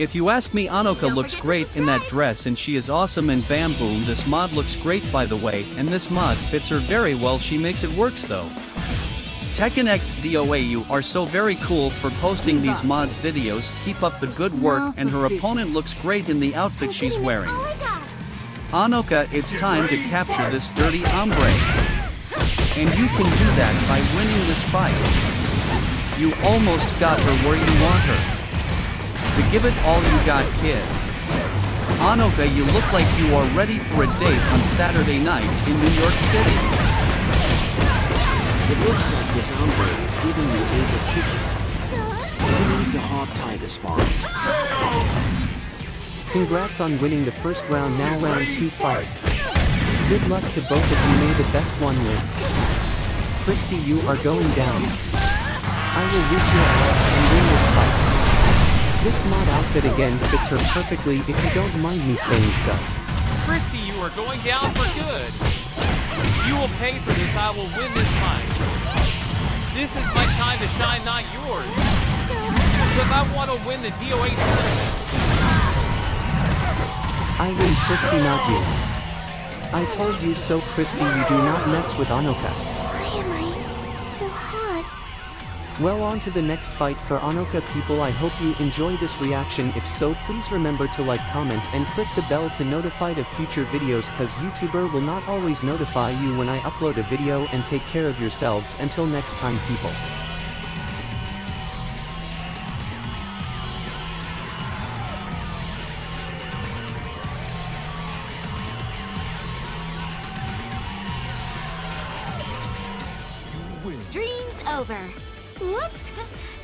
If you ask me Honoka looks great in that dress and she is awesome in Bamboom this mod looks great by the way and this mod fits her very well she makes it works though. Tekken X DOA you are so very cool for posting these mods videos keep up the good work and her opponent looks great in the outfit she's wearing. Honoka it's time to capture this dirty ombre. And you can do that by winning this fight. You almost got her where you want her. To give it all you got, kid. Honoka, you look like you are ready for a date on Saturday night in New York City. It looks like this hombre is giving you a bit kicking. You need to hog tie this farm. Congrats on winning the first round now round 2 fight. Good luck to both of you may the best one win. Christy you are going down. I will whip your ass and win this fight. This mod outfit again fits her perfectly if you don't mind me saying so. Christy, you are going down for good. You will pay for this. I will win this fight. This is my time to shine, not yours. Because I want to win the DOA tournament. I win Christy not you. I told you so Christy you do not mess with Honoka. Well on to the next fight for Honoka people I hope you enjoy this reaction if so please remember to like comment and click the bell to notified of future videos cause YouTuber will not always notify you when I upload a video and take care of yourselves until next time people. Stream's over. Whoops.